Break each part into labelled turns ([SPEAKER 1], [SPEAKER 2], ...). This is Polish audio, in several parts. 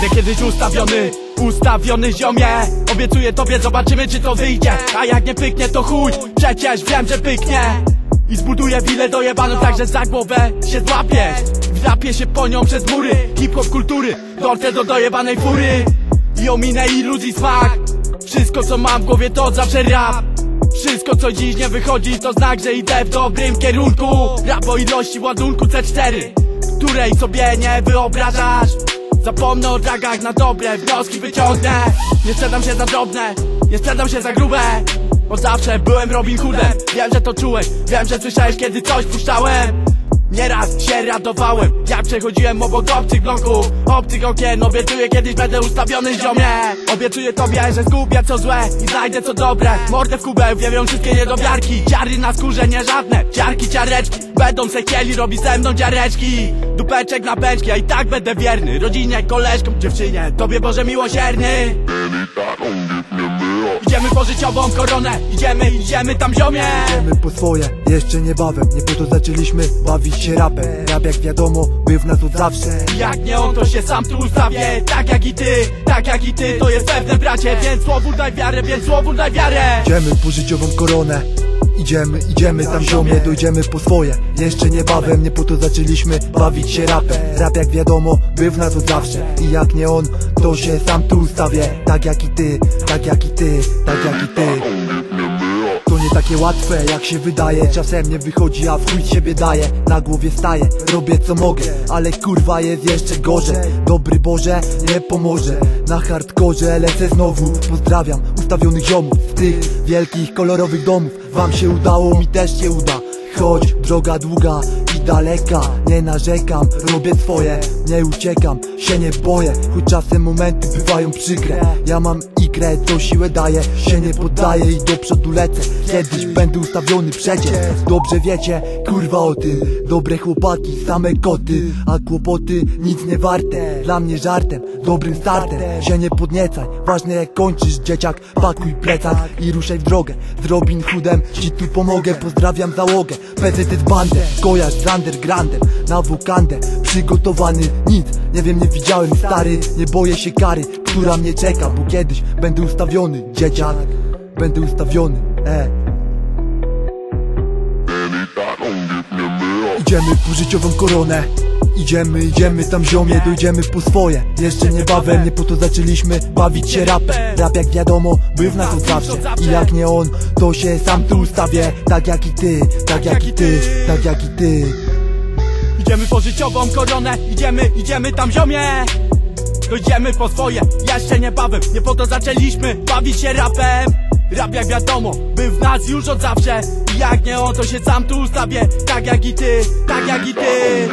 [SPEAKER 1] Będę kiedyś ustawiony, ustawiony ziomie. Obiecuję tobie, zobaczymy czy to wyjdzie. A jak nie pyknie to chuj, przecież wiem, że pyknie. I zbuduję willę dojebaną tak, że za głowę się złapiesz Wdrapię się po nią przez mury Hip-hop kultury, dorcę do dojebanej fury. I ominę iluzji smak. Wszystko co mam w głowie to zawsze rap. Wszystko co dziś nie wychodzi to znak, że idę w dobrym kierunku. Rap o ilości ładunku C4 Której sobie nie wyobrażasz Zapomnę o dragach na dobre wnioski wyciągnę. Nie sprzedam się za drobne, nie sprzedam się za grube Bo zawsze byłem Robin Hoodem. Wiem, że to czułeś, wiem, że słyszałeś kiedy coś puszczałem Nieraz się radowałem, jak przechodziłem obok obcych bloków. Obcych okien, obiecuję kiedyś będę ustawiony ziomie. Obiecuję tobie, że zgubię co złe i znajdę co dobre. Mordę w kubę, wiewią wszystkie niedowiarki. Ciary na skórze, nie żadne, ciarki, ciareczki. Będą se robi ze mną dziareczki. Dupeczek na beczki, a i tak będę wierny. Rodzinie, koleżkom, dziewczynie, tobie Boże miłosierny. Idziemy po życiową koronę, idziemy, idziemy tam ziomie.
[SPEAKER 2] Idziemy po swoje, jeszcze niebawem Nie po to zaczęliśmy bawić się rapem. Rap jak wiadomo, był w nas od zawsze.
[SPEAKER 1] Jak nie on, to się sam tu ustawię. Tak jak i ty, tak jak i ty To jest pewne bracie, więc słowu daj wiarę Więc słowu daj wiarę.
[SPEAKER 2] Idziemy po życiową koronę. Idziemy, idziemy tam ziomie, dojdziemy po swoje. Jeszcze niebawem, nie po to zaczęliśmy bawić się rapem. Rap jak wiadomo, był w nas od zawsze. I jak nie on, to się sam tu ustawię. Tak jak i ty, tak jak i ty, tak jak i ty to nie takie łatwe jak się wydaje. Czasem nie wychodzi, a w chuj siebie daje. Na głowie staję, robię co mogę Ale kurwa jest jeszcze gorzej. Dobry Boże, nie pomoże. Na hardkorze lecę znowu. Pozdrawiam ustawionych ziomów Z tych wielkich, kolorowych domów. Wam się udało, mi też się uda. Choć droga długa i daleka Nie narzekam, robię swoje. Nie uciekam, się nie boję Choć czasem momenty bywają przykre. Ja mam ikrę, co siłę daje Się nie poddaję i do przodu lecę. Kiedyś będę ustawiony przecież Dobrze wiecie, kurwa o tym Dobre chłopaki, same koty A kłopoty nic nie warte. Dla mnie żartem, dobrym startem Się nie podniecaj, ważne jak kończysz dzieciak Pakuj plecak i ruszaj w drogę. Z Robin Hoodem ci tu pomogę Pozdrawiam załogę, PZT bandę Kojarz z undergroundem, na wokandę Przygotowany, nic, nie wiem, nie widziałem stary. Nie boję się kary, która mnie czeka Bo kiedyś będę ustawiony, dzieciak Będę ustawiony, e. Idziemy po życiową koronę. Idziemy, idziemy tam ziomie, dojdziemy po swoje. Jeszcze niebawem, nie po to zaczęliśmy bawić się rapem. Rap jak wiadomo, był w nas od zawsze. I jak nie on, to się sam tu ustawię. Tak jak i ty, tak jak i ty, tak jak i ty
[SPEAKER 1] Idziemy po życiową koronę. Idziemy, idziemy tam ziomie. Dojdziemy po swoje, jeszcze niebawem Nie po to zaczęliśmy bawić się rapem. Rap jak wiadomo, był w nas już od zawsze. I jak nie on, to się sam tu ustawię. Tak jak i ty, tak jak i ty.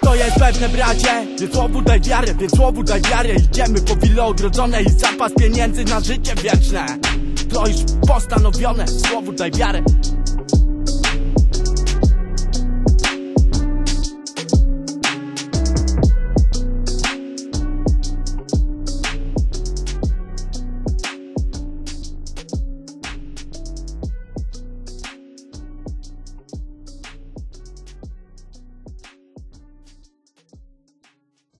[SPEAKER 1] To jest pewne bracie. Więc słowu daj wiarę, więc słowu daj wiarę. Idziemy po wille ogrodzone i zapas pieniędzy na życie wieczne. To już postanowione, słowu daj wiarę